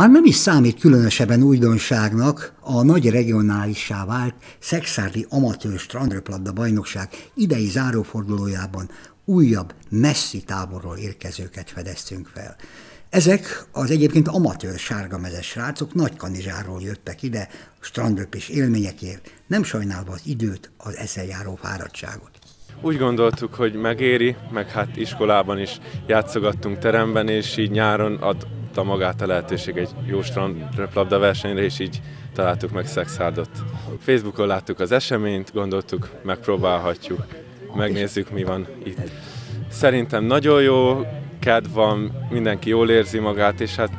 Már nem is számít különösebben újdonságnak a nagy regionálissá vált Szexárdi Amatőr Strandröplabda bajnokság idei zárófordulójában újabb, messzi távolról érkezőket fedeztünk fel. Ezek az egyébként amatőr sárgamezes srácok nagy kanizsáról jöttek ide, strandröpés élményekért, nem sajnálva az időt, az eszel járó fáradtságot. Úgy gondoltuk, hogy megéri, meg hát iskolában is játszogattunk teremben, és így nyáron adta magát a lehetőség egy jó strandröplabda versenyre, és így találtuk meg Szexádot. Facebookon láttuk az eseményt, gondoltuk, megpróbálhatjuk, megnézzük, mi van itt. Szerintem nagyon jó, kedv van, mindenki jól érzi magát, és hát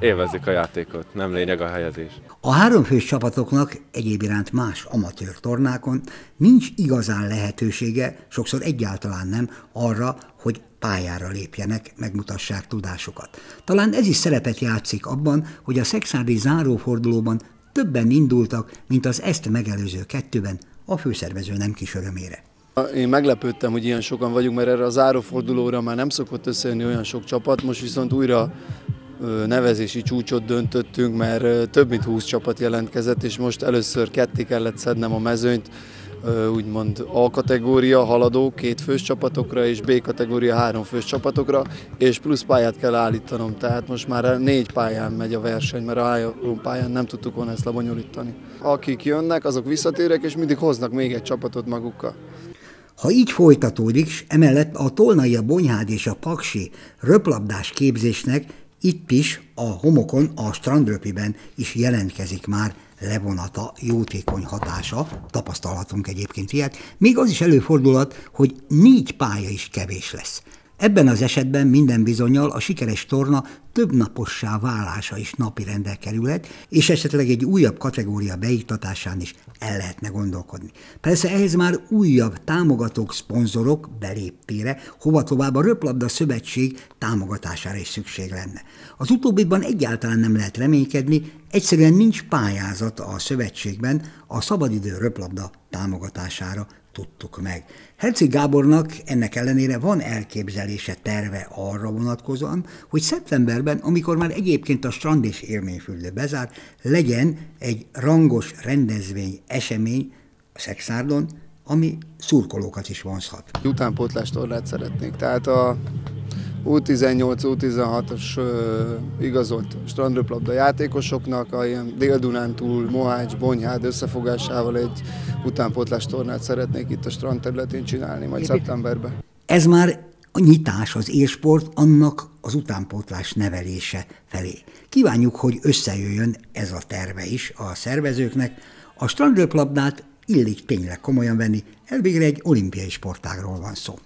élvezik a játékot, nem lényeg a helyezés. A háromfős csapatoknak egyéb iránt más amatőr tornákon nincs igazán lehetősége, sokszor egyáltalán nem, arra, hogy pályára lépjenek, megmutassák tudásukat. Talán ez is szerepet játszik abban, hogy a szexádi zárófordulóban többen indultak, mint az ezt megelőző kettőben, a főszervező nem kis örömére. Én meglepődtem, hogy ilyen sokan vagyunk, mert erre a zárófordulóra már nem szokott összejönni olyan sok csapat, most viszont újra nevezési csúcsot döntöttünk, mert több mint 20 csapat jelentkezett, és most először ketté kellett szednem a mezőnyt, úgymond A kategória haladó két fős csapatokra, és B kategória három fős csapatokra, és plusz pályát kell állítanom, tehát most már négy pályán megy a verseny, mert a három pályán nem tudtuk volna ezt lebonyolítani. Akik jönnek, azok visszatérek, és mindig hoznak még egy csapatot magukkal. Ha így folytatódik, emellett a Tolnai, a Bonyhád és a Paksi röplabdás képzésnek itt is a homokon, a strandröpiben is jelentkezik már levonata, jótékony hatása, tapasztalhatunk egyébként ilyet, még az is előfordulhat, hogy négy pálya is kevés lesz. Ebben az esetben minden bizonyal a sikeres torna több napossá válása is napirendre kerülhet, és esetleg egy újabb kategória beiktatásán is el lehetne gondolkodni. Persze ehhez már újabb támogatók, szponzorok beléptére, hova tovább a Röplabda Szövetség támogatására is szükség lenne. Az utóbbiban egyáltalán nem lehet reménykedni, egyszerűen nincs pályázat a szövetségben a szabadidő röplabda támogatására tudtuk meg. Herceg Gábornak ennek ellenére van elképzelése, terve arra vonatkozóan, hogy szeptemberben, amikor már egyébként a strand és élményfürdő bezár, legyen egy rangos rendezvény, esemény a Szexárdon, ami szurkolókat is vonzhat. Utánpótlás tornát szeretnék, tehát a U18, U16-os igazolt strandröplabda játékosoknak, a ilyen Dél-Dunántúl, Mohács, Bonyhád összefogásával egy utánpótlás tornát szeretnék itt a strand területén csinálni, majd szeptemberben. Ez már a nyitás, az élsport, annak az utánpótlás nevelése felé. Kívánjuk, hogy összejöjjön ez a terve is a szervezőknek. A strandröplabdát illik tényleg komolyan venni, elvégre egy olimpiai sportágról van szó.